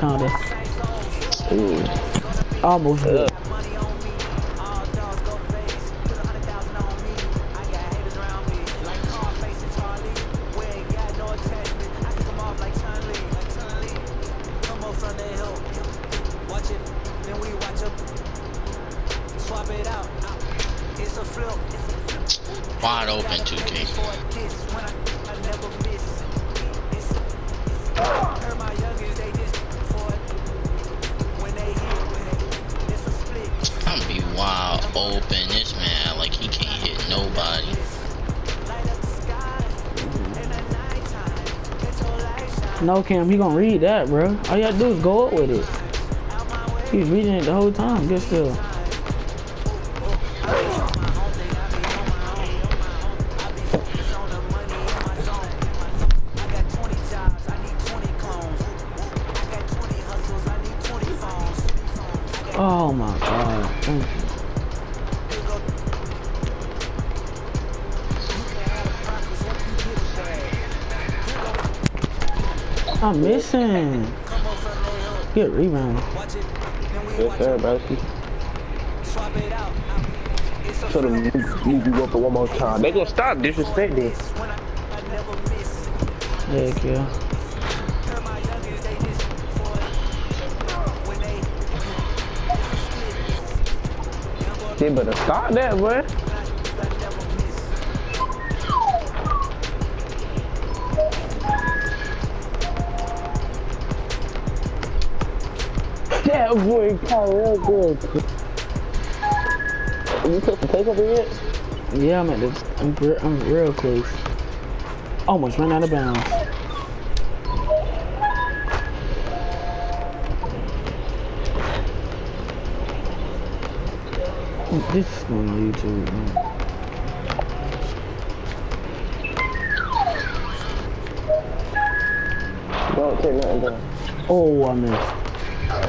kinda. Ooh. Almost good. Wide open 2K. Open. This man, like he can't hit nobody. No, Cam, he gonna read that, bro. All you gotta do is go up with it. He's reading it the whole time. Get still. Oh my god. I'm missing. Good rebound. yes, sir, broski. Should have moved you up for one more time. They gonna stop disrespecting. Heck yeah. They better stop that, boy. That boy caught real good. You took the takeover yet? Yeah, I'm at this. I'm, re- I'm real close. Almost ran out of bounds. This is going on YouTube. Man. Don't take nothing down. Oh, I missed.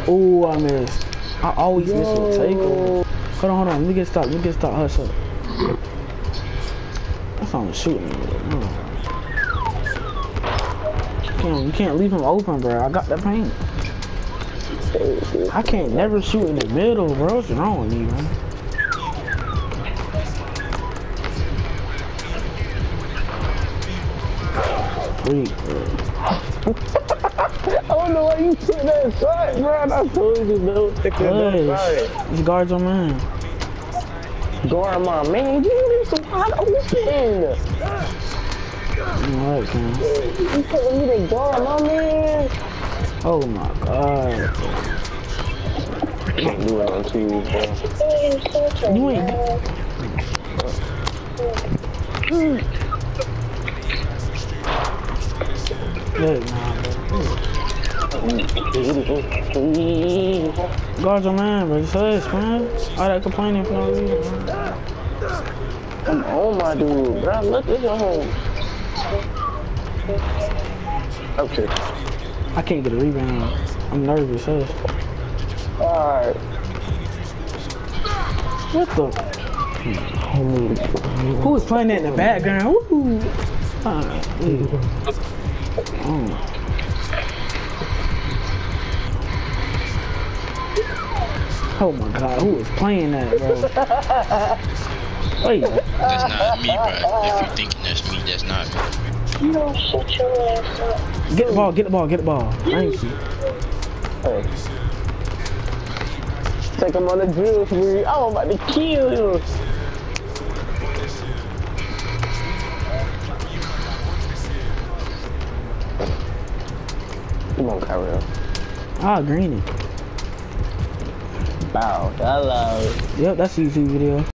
Oh, I missed. I always miss with takeover. Hold on, hold on. Let me get stopped. Let me get stopped. Hush up. That's on the shooting. You can't leave him open, bro. I got that paint. I can't never shoot in the middle, bro. What's wrong with you, man? Freak, bro. I don't know why you took that shot, bro. I told you no taking that shot. These guards are man. Guard my man, you need some hot open. Man. You telling me to guard my man? Oh my god. I Can't do it on TV, bro. You ain't. Look, nah, bro. Guards are man, bro. It's us, man. All that complaining for no reason, man. Come on, my dude, bro. Look at your home. Okay. I can't get a rebound. I'm nervous, us. Alright. What the? Who was playing that in the background? Woo! Ah, ew. Oh. Oh my god, who was playing that, bro? Wait, That's not me, bro. If you're thinking that's me, that's not me. No, shut your ass up. get the ball, get the ball, get the ball. Thank you. Hey. Take him on the drill spree. I'm about to kill you. Come on, Kyrell. Ah, green it. Bow. Hello. Yep, that's a YouTube video.